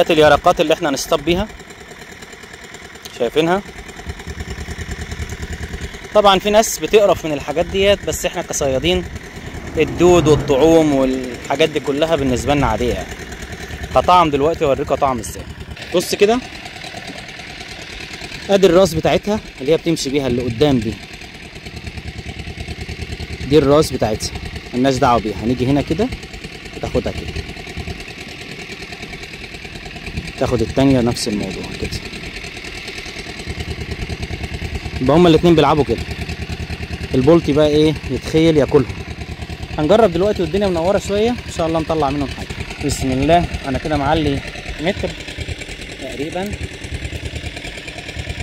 كانت اليرقات اللي إحنا نصطاد بيها. شايفينها؟ طبعا في ناس بتقرف من الحاجات ديت بس إحنا كصيادين الدود والطعوم والحاجات دي كلها بالنسبة لنا عادية يعني. كطعم دلوقتي اوريكم طعم إزاي. بص كده. أدي الراس بتاعتها اللي هي بتمشي بيها اللي قدام دي. دي الراس بتاعتها. ملناش دعوة بيها. هنيجي هنا كده تاخدها كده. تاخد التانية نفس الموضوع كده. يبقى هما الاتنين بيلعبوا كده. البولتي بقى إيه؟ يتخيل ياكلهم. هنجرب دلوقتي والدنيا منورة شوية. إن شاء الله نطلع منهم حاجة. بسم الله. أنا كده معلي متر تقريبا.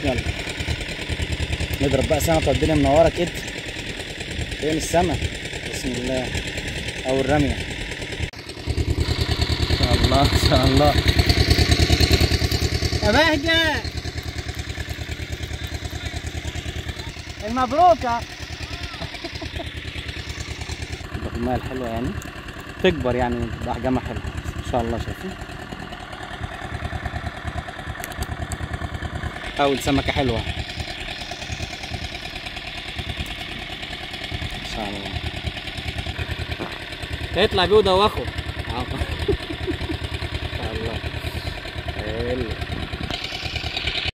يلا. نضرب بقى سمكة والدنيا منورة كده. فين السمك بسم الله. أو الرمية. إن شاء الله. إن شاء الله. المبروكه تبقى المية الحلوة يعني. تكبر يعني تبقى أحجامها حلوة إن شاء الله شايفين أول سمكة حلوة. إن شاء الله. يطلع بيه ودوخه